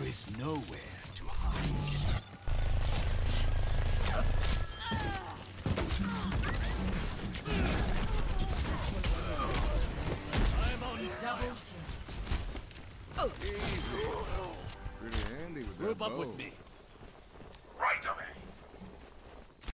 There is nowhere to hide. I'm on double. Oh, Pretty handy with Group that up bow. with me.